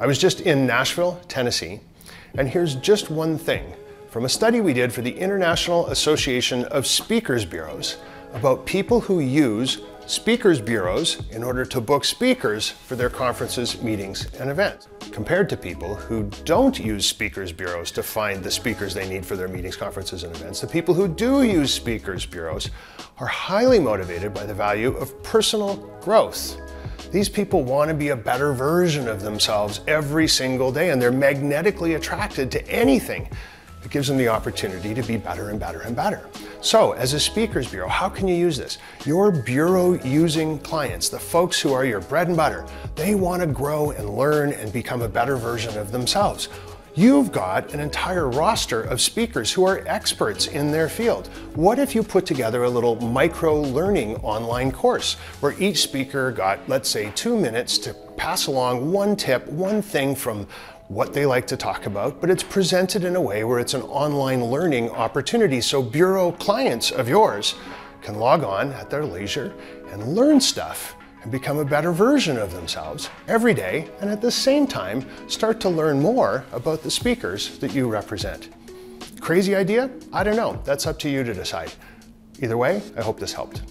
I was just in Nashville, Tennessee, and here's just one thing from a study we did for the International Association of Speakers Bureaus about people who use speakers bureaus in order to book speakers for their conferences, meetings, and events, compared to people who don't use speakers bureaus to find the speakers they need for their meetings, conferences, and events. The people who do use speakers bureaus are highly motivated by the value of personal growth. These people want to be a better version of themselves every single day, and they're magnetically attracted to anything that gives them the opportunity to be better and better and better. So, as a speakers bureau, how can you use this? Your bureau using clients, the folks who are your bread and butter, they want to grow and learn and become a better version of themselves. You've got an entire roster of speakers who are experts in their field. What if you put together a little micro learning online course where each speaker got, let's say, two minutes to pass along one tip, one thing from what they like to talk about, but it's presented in a way where it's an online learning opportunity so bureau clients of yours can log on at their leisure and learn stuff and become a better version of themselves every day, and at the same time, start to learn more about the speakers that you represent. Crazy idea? I don't know. That's up to you to decide. Either way, I hope this helped.